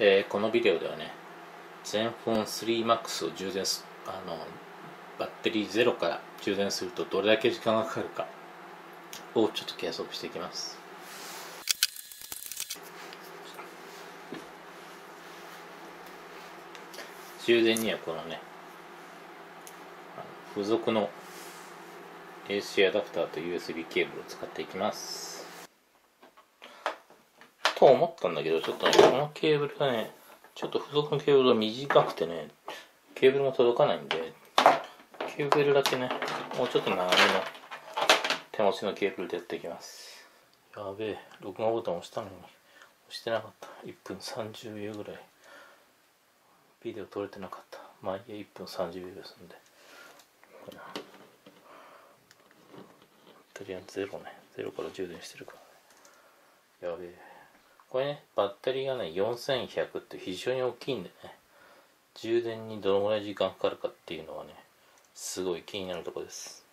えーこのビデオではね全フォン 3MAX を充電すあのバッテリーゼロから充電するとどれだけ時間がかかるかをちょっと計測していきます。充電にはこのね付属の AC アダプターと USB ケーブルを使っていきます。と思ったんだけどちょっとねこのケーブルがねちょっと付属のケーブルが短くてねケーブルも届かないんでケーブルだけねもうちょっと長めの手持ちのケーブルでやっていきます。やべえ録画ボタン押したのに押してなかった。1分30秒ぐらい。ビデオ撮れてなかった。まあいいや1分30秒ですんで。とりあえずゼロね。ゼロから充電してるからやべえ。これねバッテリーがね4100って非常に大きいんでね。充電にどのぐらい時間かかるかっていうのはねすごい気になるとこです。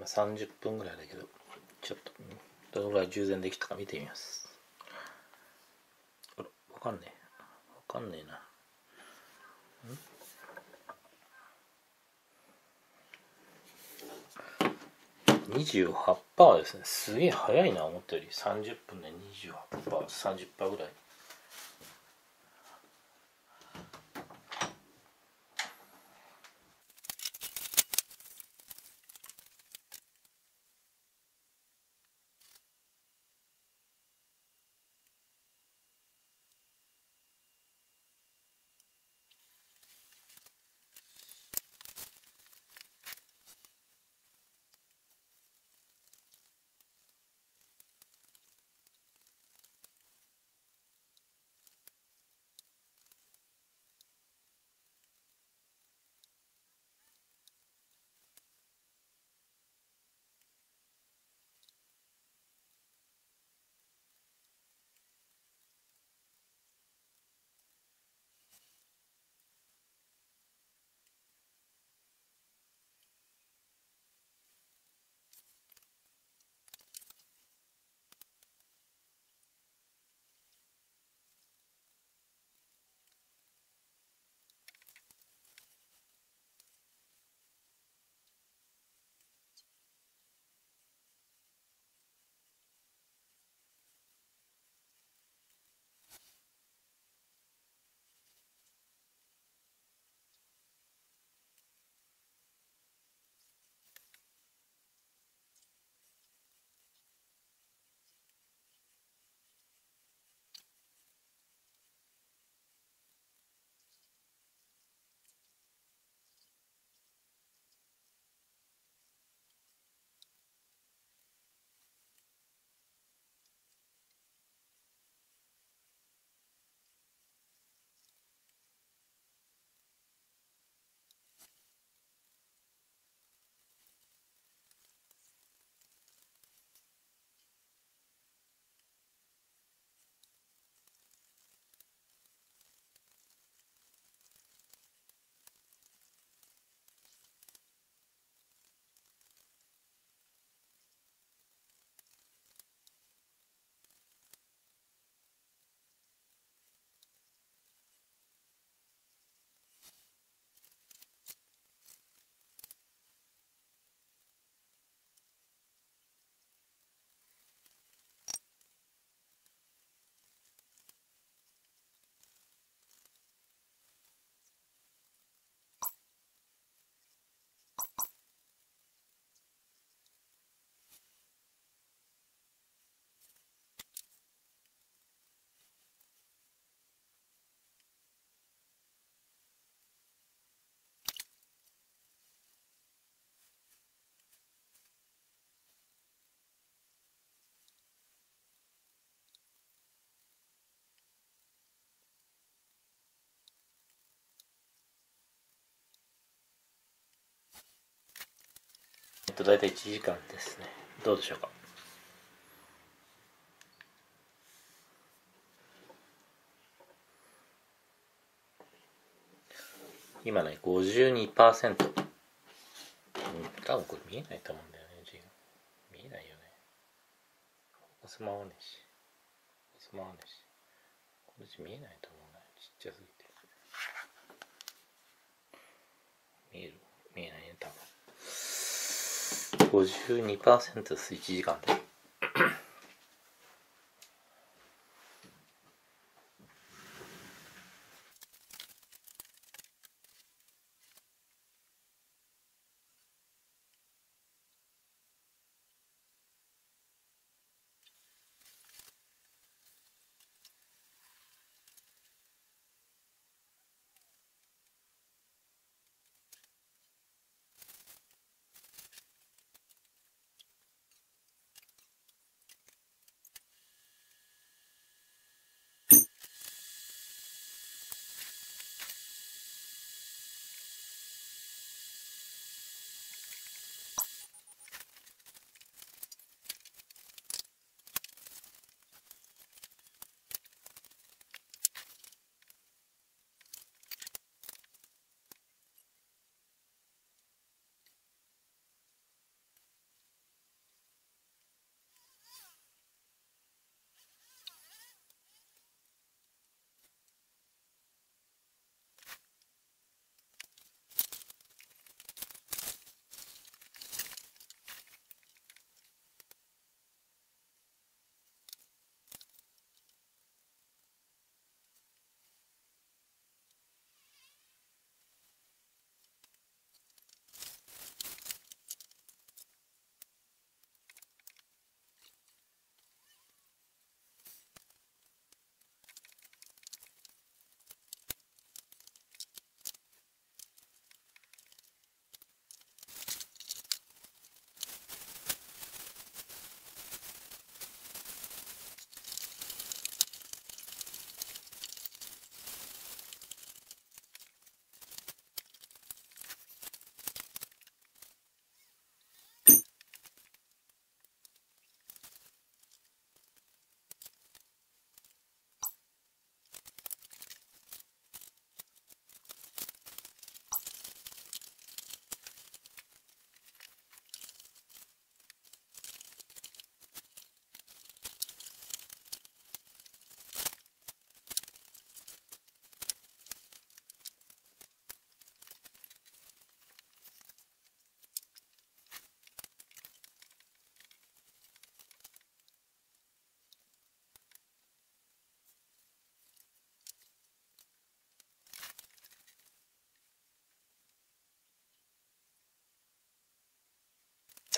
今30分ぐらいだけどちょっとどのぐらい充電できたか見てみます。あらわかんねえ。わかんねえな。28%ですね。すげえ早いな思ったより。30分で 28%30% ぐらい。えっと大体1時間ですね。どうでしょうか？今ね52%、うん、多分これ見えないと思うんだよね字が。見えないよね。スマホねし。スマホねし。この字見えないと思うな。ちっちゃすぎて。見える？見えないね多分。52%です。1時間で。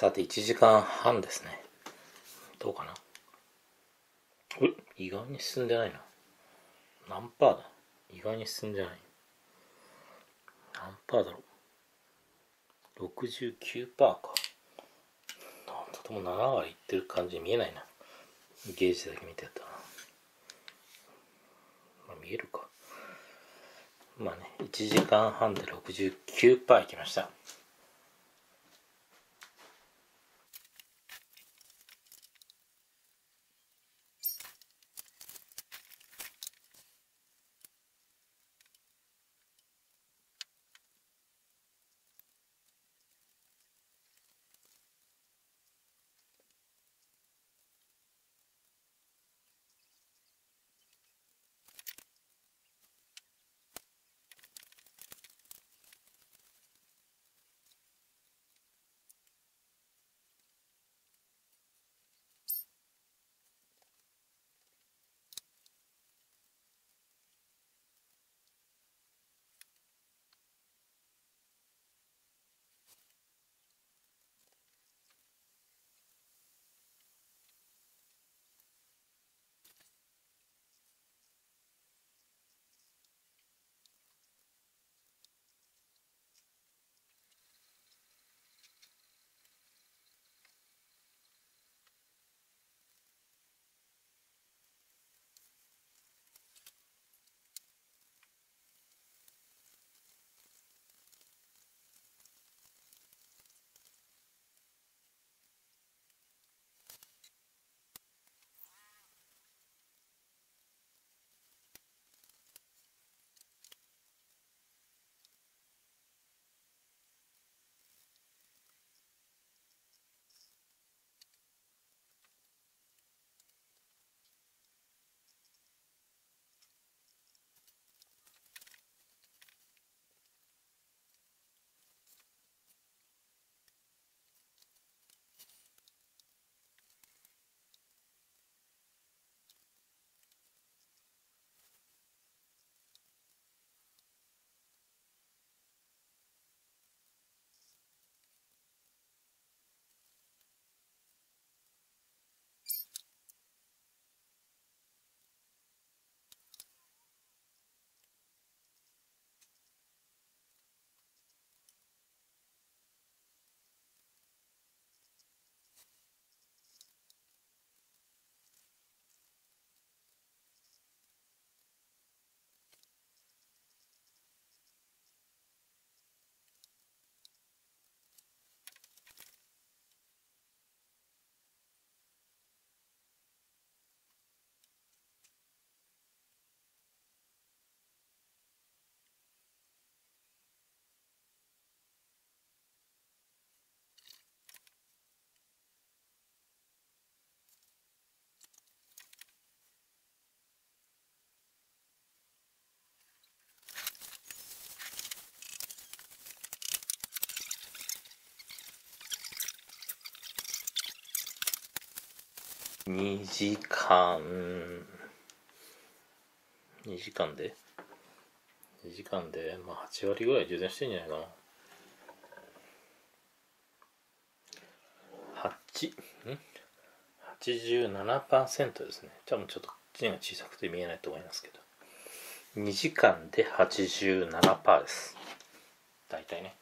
さて1時間半ですね。どうかな？え？意外に進んでないな。何パーだ？意外に進んでない。何パーだろう？69%か。とても7割いってる感じに見えないな。ゲージだけ見てたらまあ見えるか。まあね1時間半で69%いきました2時間。2時間で？2時間で？まあ8割ぐらい充電してんじゃないかな。8ん？87%ですね。多分ちょっと字が小さくて見えないと思いますけど。2時間で87%です。大体ね。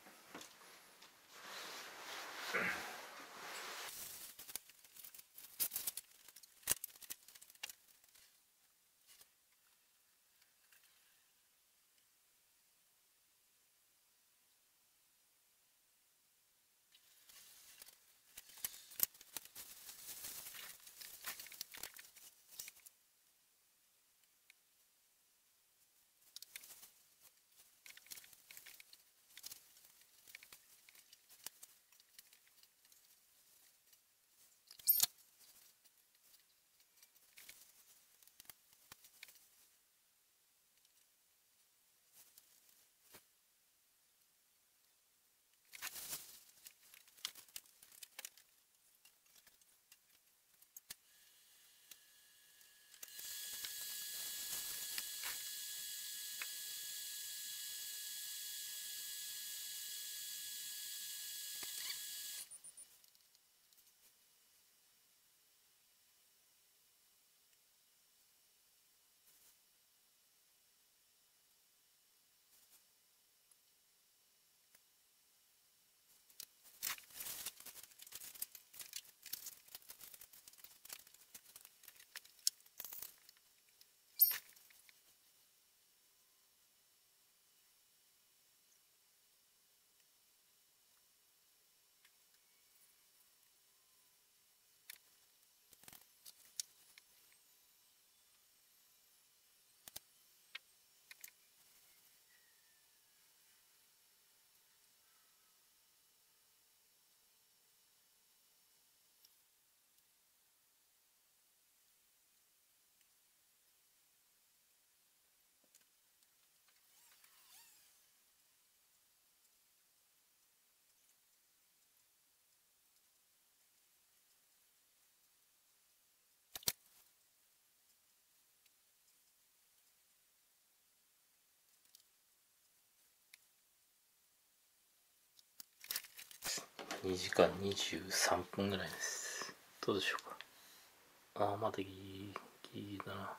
2時間23分ぐらいです。どうでしょうか？ああまだギリギリだな。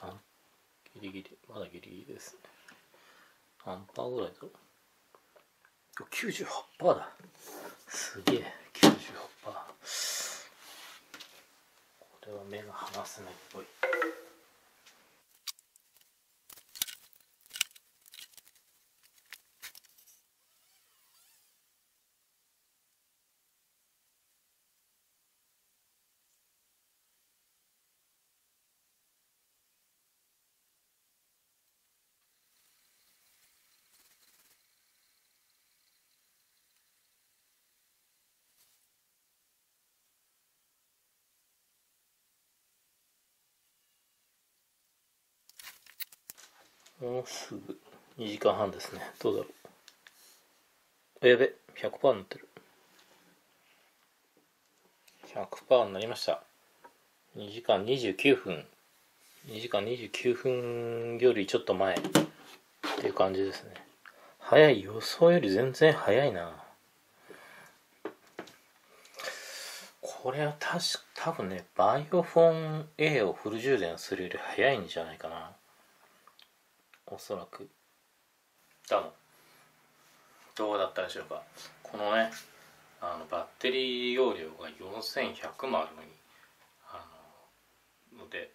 あギリギリ。まだギリギリですね。何パーぐらいだろ？う98%だ。すげえ。98%これは目が離せないっぽい。もうすぐ2時間半ですね。どうだろう。やべ。100%になってる。100%になりました。2時間29分。2時間29分よりちょっと前。っていう感じですね。早い予想より全然早いな。これは確多分ねバイオフォン A をフル充電するより早いんじゃないかな。おそらく。多分。どうだったでしょうか。このねあのバッテリー容量が4100もあるのにあのので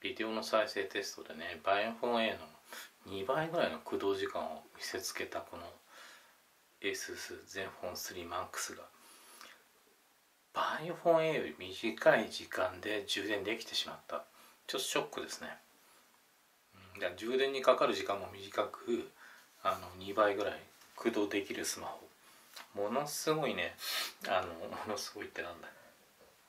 ビデオの再生テストでねバイオフォン A の2倍ぐらいの駆動時間を見せつけたこの ASUS ゼンフォン 3MAX が。バイオフォン A より短い時間で充電できてしまった。ちょっとショックですね。充電にかかる時間も短くあの2倍ぐらい駆動できるスマホ。ものすごいねあのものすごいってなんだ。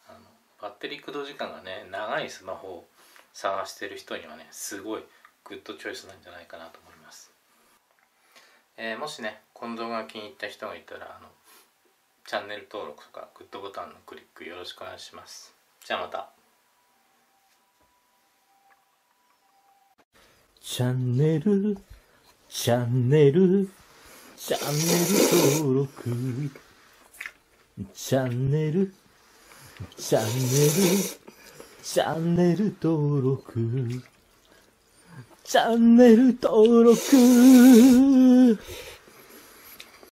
あのバッテリー駆動時間がね長いスマホを探してる人にはねすごいグッドチョイスなんじゃないかなと思います、えー、もしねこの動画が気に入った人がいたらあのチャンネル登録とかグッドボタンのクリックよろしくお願いします。じゃあまた。チャンネル、チャンネル、チャンネル登録。チャンネル、チャンネル、チャンネル登録。チャンネル登録。